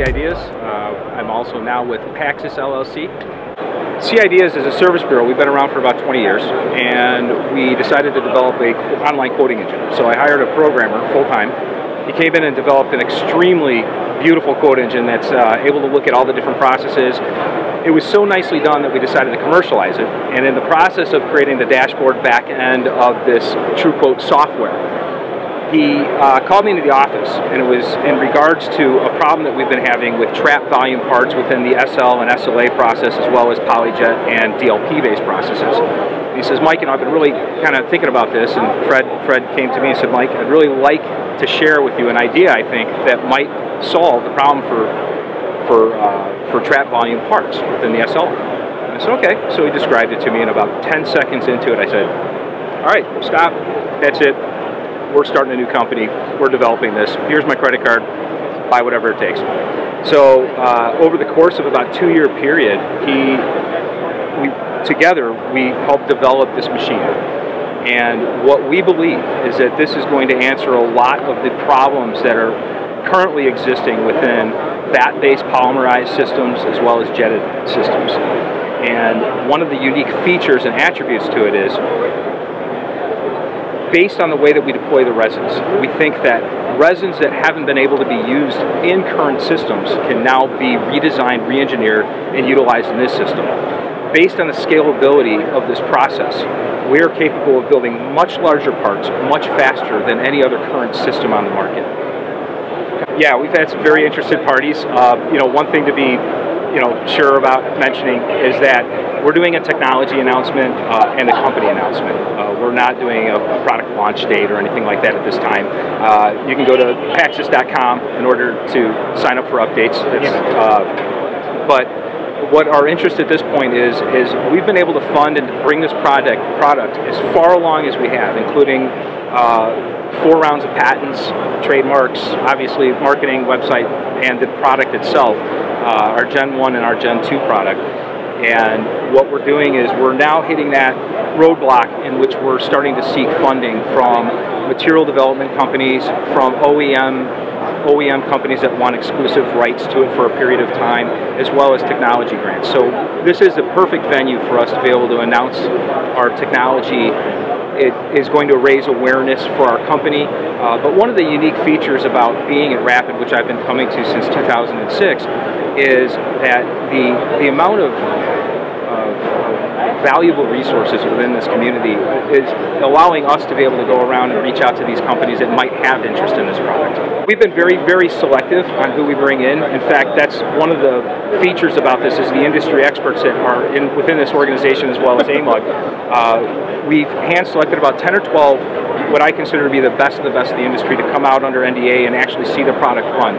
CIDEAS. Uh, I'm also now with Paxis LLC. CIDEAS is a service bureau. We've been around for about 20 years, and we decided to develop a online quoting engine. So I hired a programmer full-time. He came in and developed an extremely beautiful quote engine that's uh, able to look at all the different processes. It was so nicely done that we decided to commercialize it. And in the process of creating the dashboard back end of this TrueQuote software, he uh, called me into the office, and it was in regards to a problem that we've been having with trap volume parts within the SL and SLA process, as well as PolyJet and DLP-based processes. He says, Mike, know, I've been really kind of thinking about this, and Fred, Fred came to me and said, Mike, I'd really like to share with you an idea, I think, that might solve the problem for for uh, for trap volume parts within the SL. And I said, okay. So he described it to me, and about 10 seconds into it, I said, all right, stop. That's it we're starting a new company, we're developing this, here's my credit card, buy whatever it takes. So uh, over the course of about two year period, he, we, together, we helped develop this machine. And what we believe is that this is going to answer a lot of the problems that are currently existing within vat-based polymerized systems as well as jetted systems. And one of the unique features and attributes to it is based on the way that we deploy the resins. We think that resins that haven't been able to be used in current systems can now be redesigned, re-engineered, and utilized in this system. Based on the scalability of this process, we are capable of building much larger parts much faster than any other current system on the market. Yeah, we've had some very interested parties. Uh, you know, one thing to be you know sure about mentioning is that we're doing a technology announcement uh, and a company announcement. Uh, we're not doing a, a, product launch date or anything like that at this time. Uh, you can go to paxis.com in order to sign up for updates. Uh, but what our interest at this point is is we've been able to fund and bring this product product as far along as we have, including uh, four rounds of patents, trademarks, obviously marketing, website, and the product itself uh, our Gen 1 and our Gen 2 product. And what we're doing is we're now hitting that roadblock in which we're starting to seek funding from material development companies, from OEM OEM companies that want exclusive rights to it for a period of time, as well as technology grants. So this is a perfect venue for us to be able to announce our technology it is going to raise awareness for our company. Uh, but one of the unique features about being at Rapid, which I've been coming to since 2006, is that the, the amount of, valuable resources within this community is allowing us to be able to go around and reach out to these companies that might have interest in this product. We've been very, very selective on who we bring in. In fact, that's one of the features about this is the industry experts that are in, within this organization as well as AMUG. Uh, we've hand selected about 10 or 12 what I consider to be the best of the best of the industry to come out under NDA and actually see the product run.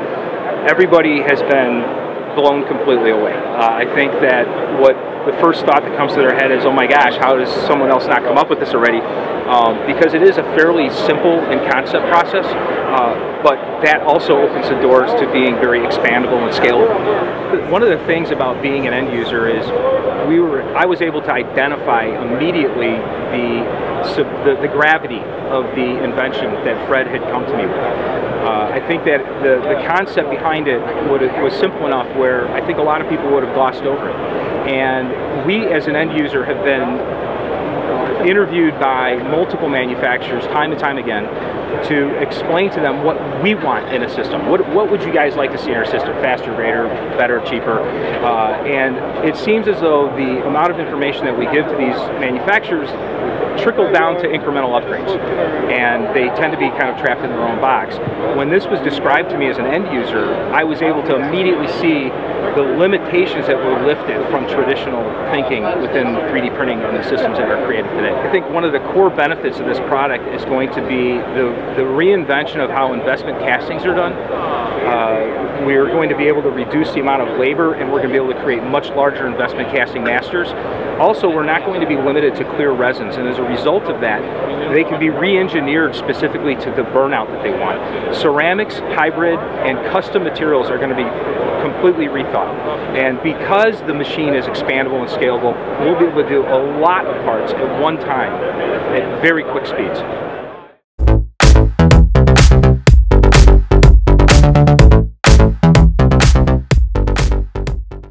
Everybody has been blown completely away. Uh, I think that what the first thought that comes to their head is, oh my gosh, how does someone else not come up with this already? Um, because it is a fairly simple in concept process, uh, but that also opens the doors to being very expandable and scalable. One of the things about being an end user is we were, I was able to identify immediately the the, the, gravity of the invention that Fred had come to me with. Uh, I think that the, the concept behind it was simple enough where I think a lot of people would have glossed over it. And we as an end user have been interviewed by multiple manufacturers time and time again to explain to them what we want in a system. What, what would you guys like to see in our system? Faster, greater, better, cheaper? Uh, and it seems as though the amount of information that we give to these manufacturers trickle down to incremental upgrades. And they tend to be kind of trapped in their own box. When this was described to me as an end user, I was able to immediately see the limitations that were lifted from traditional thinking within 3D printing and the systems that are created today. I think one of the core benefits of this product is going to be the, the reinvention of how investment castings are done. Uh, we're going to be able to reduce the amount of labor and we're going to be able to create much larger investment casting masters. Also, we're not going to be limited to clear resins and as a result of that, they can be re-engineered specifically to the burnout that they want. Ceramics, hybrid, and custom materials are going to be completely rethought. And because the machine is expandable and scalable, we'll be able to do a lot of parts at one time at very quick speeds.